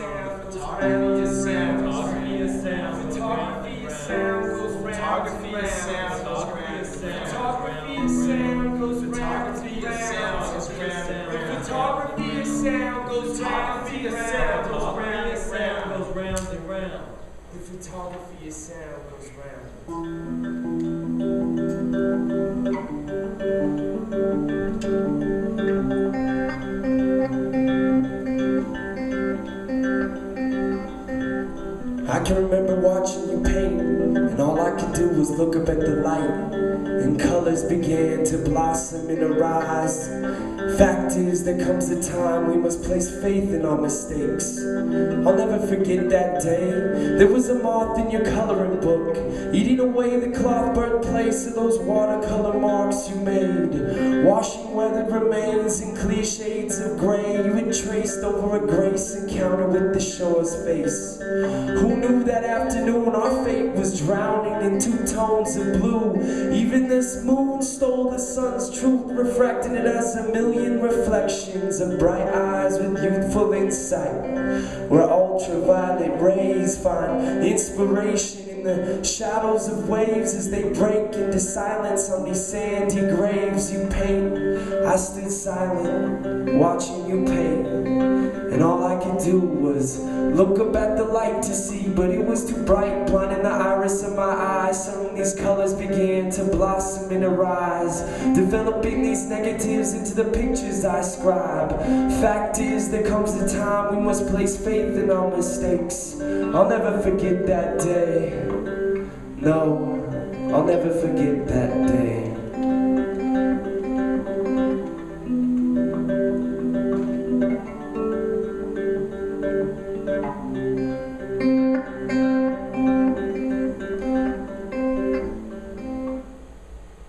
sound goes round and sound. Photography is sound. Photography is sound goes round and round. Photography is sound. Photography is sound goes round and. Photography is sound. Photography is sound goes round and round. The photography is sound goes round. I can remember watching you paint, and all I could do was look up at the light, and colors began to blossom and arise. Fact is, there comes a time we must place faith in our mistakes. I'll never forget that day. There was a moth in your coloring book, eating away the cloth birthplace of those watercolor marks you made, washing weathered remains and shades of gray you traced over a grace encounter with the shore's face. Who knew that afternoon our fate was drowning in two tones of blue? Even this moon stole the sun's truth, refracting it as a million reflections of bright eyes with youthful insight. Where ultraviolet rays find inspiration in the shadows of waves as they break into silence on these sandy graves you paint. I stood silent, watching you paint. And all I could do was look up at the light to see, but it was too bright, blinding the iris of my eyes. Soon these colors began to blossom and arise, developing these negatives into the pictures I scribe. Fact is, there comes a time we must place faith in our mistakes. I'll never forget that day. No, I'll never forget that day.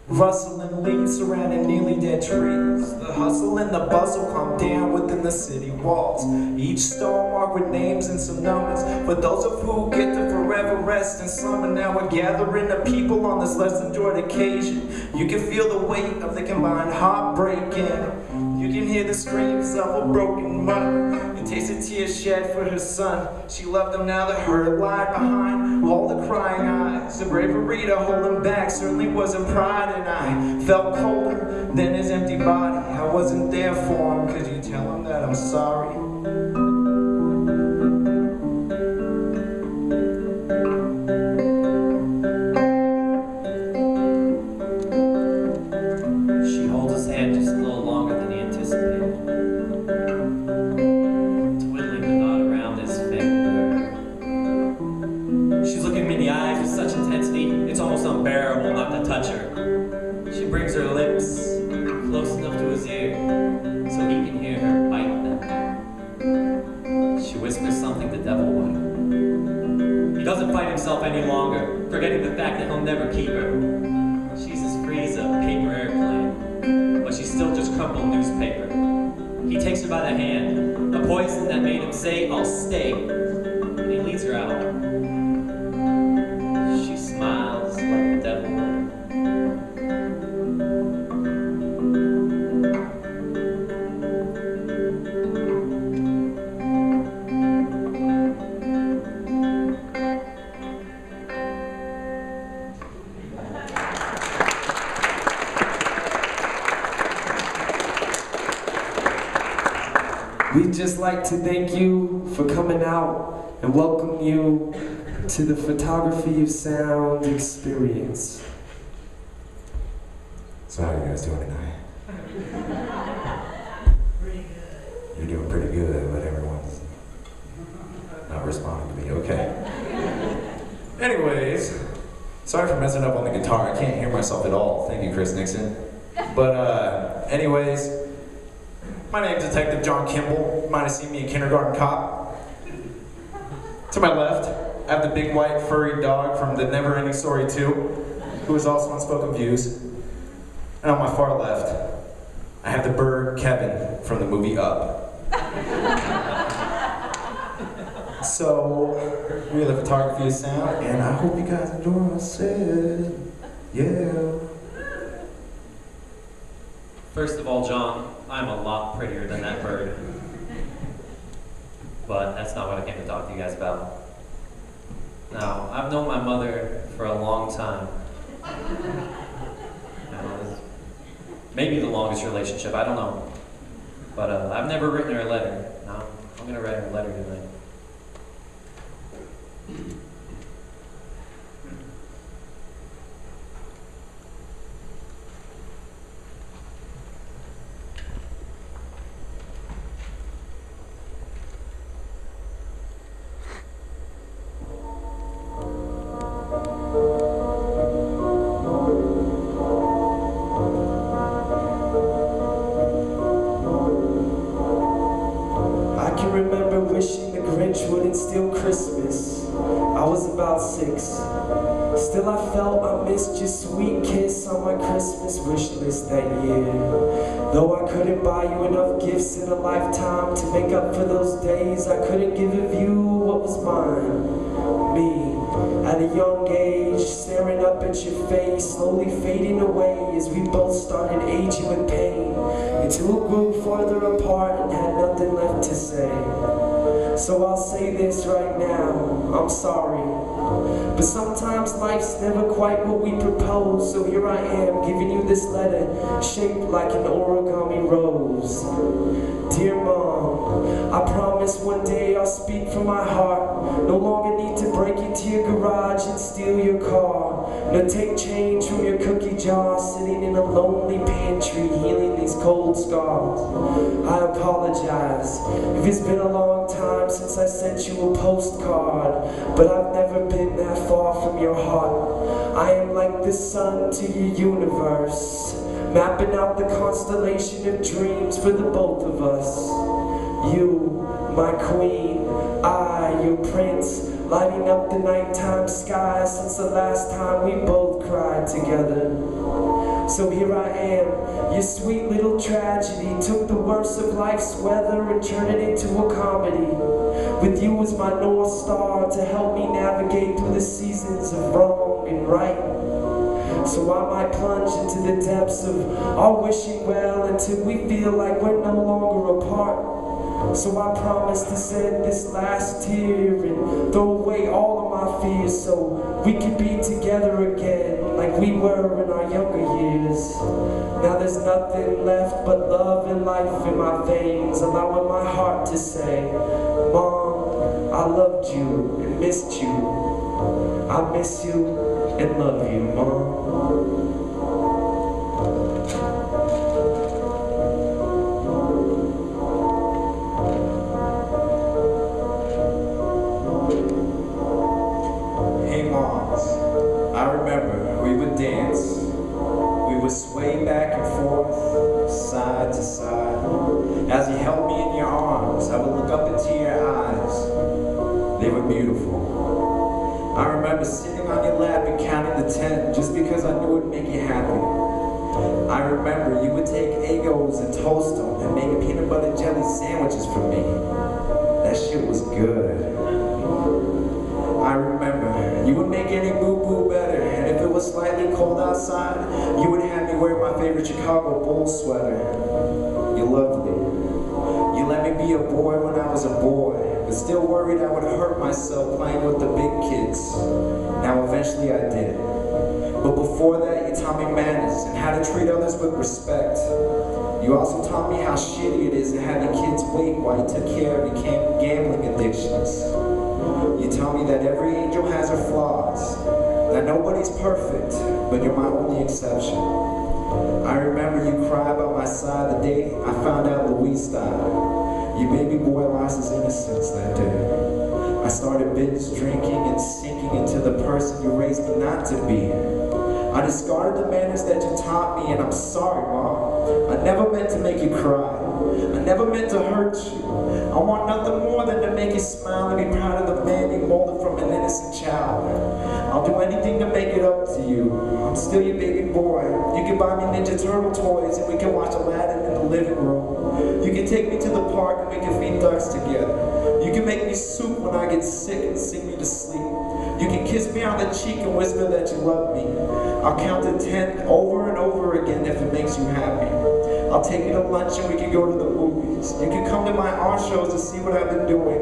Rustling leaves surrounding nearly dead trees. The hustle and the bustle calm down within the city walls. Each stone marked with names and some numbers. For those of who get to forever rest in summer, now we're gathering the people on this less enjoyed occasion. You can feel the weight of the combined heartbreak and you can hear the screams of a broken mother and taste the tears shed for her son. She loved him now that her lied behind all the crying eyes. The bravery to hold him back certainly wasn't pride, and I felt colder than his empty body. I wasn't there for him. Could you tell him that I'm sorry? Like to thank you for coming out and welcome you to the Photography of Sound experience. So how are you guys doing tonight? pretty good. You're doing pretty good, but everyone's not responding to me. Okay. Anyways, sorry for messing up on the guitar. I can't hear myself at all. Thank you, Chris Nixon. But uh, anyways, my name's Detective John Kimball. You might have seen me in Kindergarten Cop. To my left, I have the big white furry dog from the Never Ending Story 2, who is also on Spoken Views. And on my far left, I have the bird Kevin from the movie Up. so, we're the photography of sound, and I hope you guys enjoy my set. Yeah. First of all, John, I'm a lot prettier than that bird. but that's not what I came to talk to you guys about. Now, I've known my mother for a long time. Maybe the longest relationship, I don't know. But uh, I've never written her a letter. Now, I'm gonna write her a letter tonight. Six. Still, I felt I missed your sweet kiss on my Christmas wish list that year. Though I couldn't buy you enough gifts in a lifetime to make up for those days, I couldn't give you what was mine. Me, at a young age, staring up at your face, slowly fading away as we both started aging with pain. Until we grew farther apart and had nothing left to say. So I'll say this right now, I'm sorry. But sometimes life's never quite what we propose, so here I am giving you this letter shaped like an origami rose. Dear Mom, I promise one day I'll speak from my heart. No longer need to break into your garage and steal your car. No take change from your cookie jar, sitting in a lonely pantry, healing these cold scars. I apologize if it's been a long time since I sent you a postcard, but I've never been that far from your heart. I am like the sun to your universe, mapping out the constellation of dreams for the both of us. You, my queen, I, your prince, lighting up the nighttime sky since the last time we both cried together. So here I am, your sweet little tragedy took the worst of life's weather and turned it into a comedy. With you as my north star to help me navigate through the seasons of wrong and right. So I might plunge into the depths of our wishing well until we feel like we're no longer apart. So I promise to shed this last tear and throw away all of my fears so we can be together again like we were in our younger years. Now there's nothing left but love and life in my veins, allowing my heart to say, Mom, I loved you and missed you. I miss you and love you, Mom. Beautiful. I remember sitting on your lap and counting the ten just because I knew it would make you happy. I remember you would take Eggos and toast them and make peanut butter jelly sandwiches for me. That shit was good. I remember you would make any boo boo better, and if it was slightly cold outside, you would have me wear my favorite Chicago Bulls sweater. You loved me. You let me be a boy when I was a boy, still worried I would hurt myself playing with the big kids. Now, eventually, I did. But before that, you taught me manners and how to treat others with respect. You also taught me how shitty it is to have your kids wait while you took care of your gambling addictions. You tell me that every angel has her flaws, that nobody's perfect, but you're my only exception. I remember you cried by my side the day I found out Louise died. Your baby boy lost his innocence that day. I started binge drinking and sinking into the person you raised me not to be. I discarded the manners that you taught me, and I'm sorry, Mom. I never meant to make you cry. I never meant to hurt you. I want nothing more than to make you smile and be proud of the man you molded from an innocent child. I'll do anything to make it up to you. I'm still your baby boy. You can buy me Ninja Turtle toys and we can watch Aladdin in the living room. You can take me to the park and we can feed ducks together. You can make me soup when I get sick and sing me to sleep. You can kiss me on the cheek and whisper that you love me. I'll count to ten over and over again if it makes you happy. I'll take you to lunch and we can go to the movies. You can come to my art shows to see what I've been doing.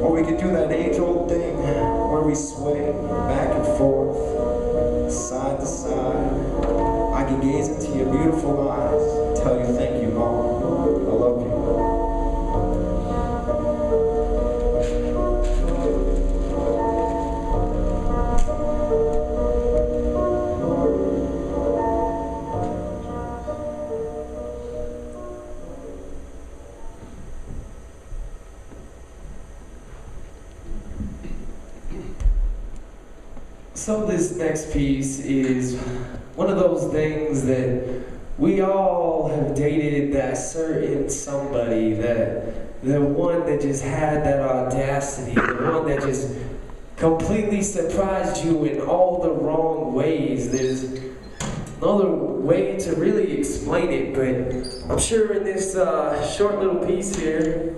Or we can do that age-old thing where we sway back and forth, side to side. I can gaze into your beautiful eyes, tell you thank you, Mom. So this next piece is one of those things that we all have dated that certain somebody that the one that just had that audacity, the one that just completely surprised you in all the wrong ways. There's another way to really explain it, but I'm sure in this uh, short little piece here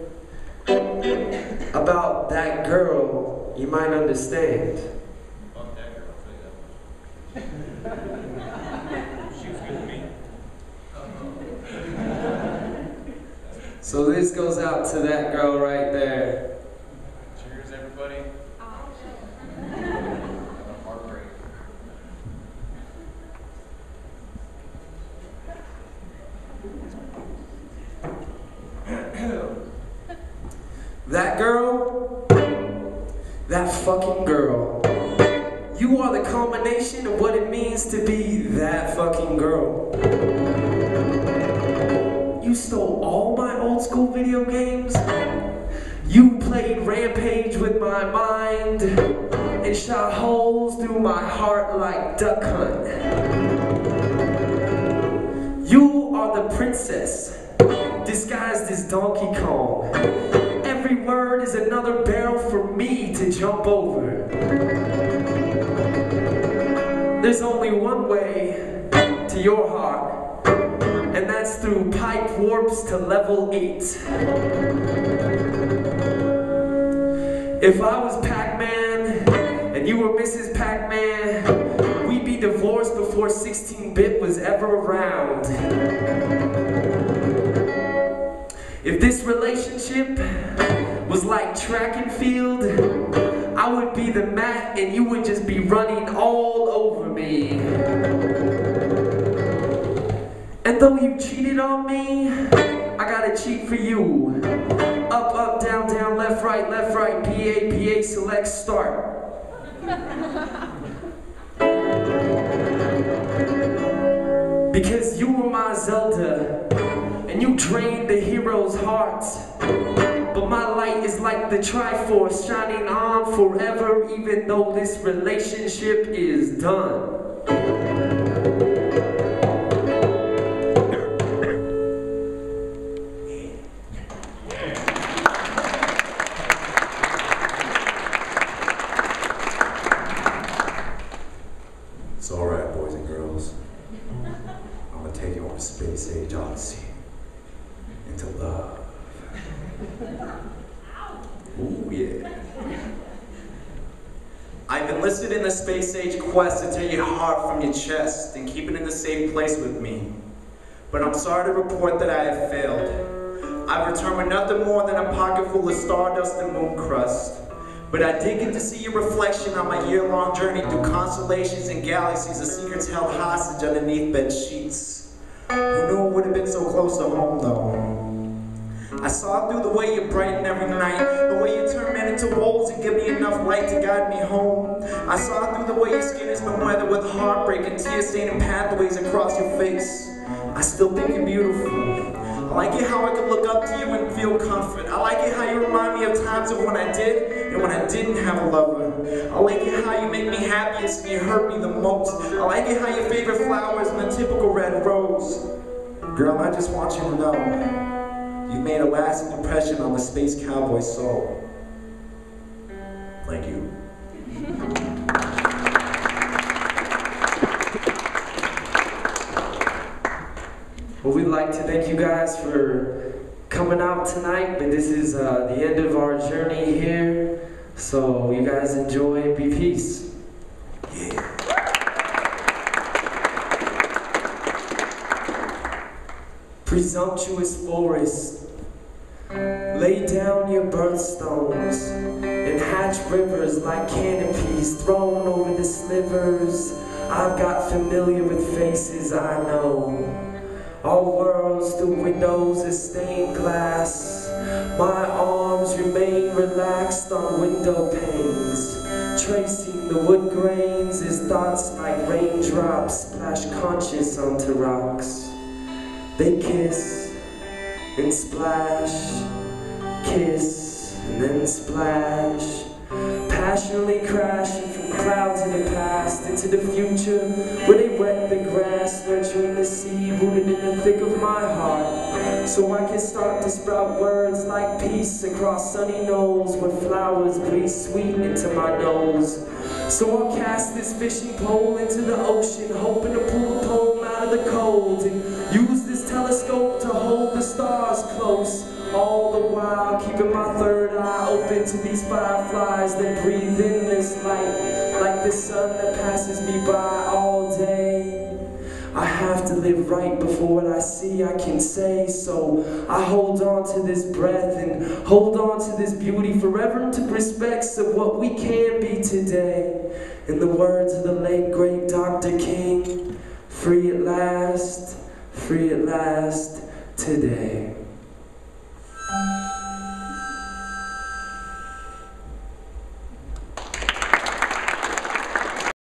about that girl, you might understand. Fuck that girl, I'll tell you that much. She was good to me. So this goes out to that girl right there. Cheers, everybody. That girl, that fucking girl. You are the culmination of what it means to be that fucking girl. You stole all my old school video games. You played Rampage with my mind and shot holes through my heart like Duck Hunt. You are the princess, disguised as Donkey Kong. Every word is another barrel for me to jump over. There's only one way to your heart, through pipe warps to level 8. If I was Pac Man and you were Mrs. Pac Man, we'd be divorced before 16 bit was ever around. If this relationship was like track and field, I would be the mat and you would just be running all though you cheated on me, I gotta cheat for you. Up, up, down, down, left, right, left, right, PA, PA, select, start. Because you were my Zelda, and you drained the hero's heart. But my light is like the Triforce shining on forever, even though this relationship is done. Enlisted in the space age quest to tear your heart from your chest and keep it in the safe place with me. But I'm sorry to report that I have failed. I've returned with nothing more than a pocket full of stardust and moon crust. But I did get to see your reflection on my year-long journey through constellations and galaxies of secrets held hostage underneath bed sheets. Who knew it would have been so close to home though? I saw through the way you brighten every night, the way you turn men into wolves and give me enough light to guide me home. I saw through the way your skin has been weathered with heartbreak and tear-staining pathways across your face. I still think you're beautiful. I like it how I can look up to you and feel comfort. I like it how you remind me of times of when I did and when I didn't have a lover. I like it how you make me happiest and you hurt me the most. I like it how your favorite flower isn't the typical red rose. Girl, I just want you to know you've made a lasting impression on the space cowboy soul. Thank you. Well, we'd like to thank you guys for coming out tonight, but this is uh, the end of our journey here. So you guys enjoy, be peace. Yeah. Presumptuous forest. Lay down your birthstones and hatch rivers like canopies thrown over the slivers. I've got familiar with faces I know. All worlds through windows of stained glass. My arms remain relaxed on window panes, tracing the wood grains as thoughts like raindrops splash conscious onto rocks. They kiss and splash, kiss and then splash, passionately crashing from clouds in the past into the future where they wet the grass, nurturing the seed rooted in the thick of my heart. So I can start to sprout words like peace across sunny knolls where flowers breathe sweet into my nose. So I'll cast this fishing pole into the ocean, hoping to pull a poem out of the cold and use this telescope to hold the stars close. All the while keeping my third eye open to these fireflies that breathe in this light like the sun that passes me by all day. I have to live right before what I see I can say So I hold on to this breath and hold on to this beauty Forever to respects of what we can be today In the words of the late great Dr. King Free at last, free at last, today